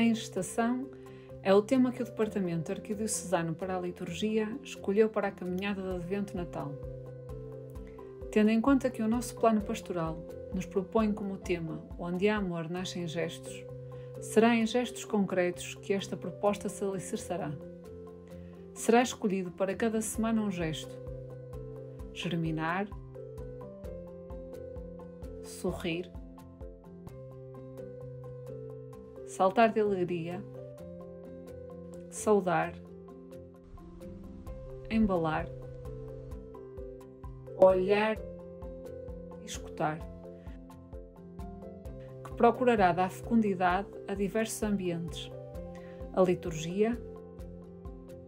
Em gestação é o tema que o Departamento Arquidiocesano para a Liturgia escolheu para a caminhada de Advento Natal. Tendo em conta que o nosso plano pastoral nos propõe como tema Onde há amor nascem gestos, será em gestos concretos que esta proposta se alicerçará. Será escolhido para cada semana um gesto. Germinar, sorrir, saltar de alegria, saudar, embalar, olhar e escutar, que procurará dar fecundidade a diversos ambientes, a liturgia,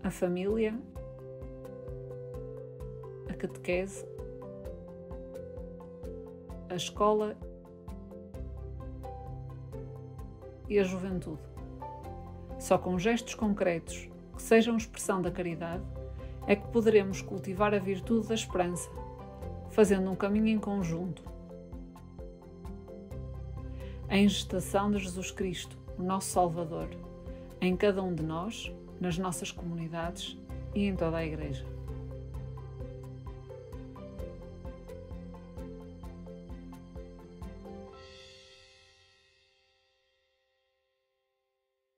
a família, a catequese, a escola e a juventude. Só com gestos concretos, que sejam expressão da caridade, é que poderemos cultivar a virtude da esperança, fazendo um caminho em conjunto. A ingestação de Jesus Cristo, o nosso Salvador, em cada um de nós, nas nossas comunidades e em toda a Igreja.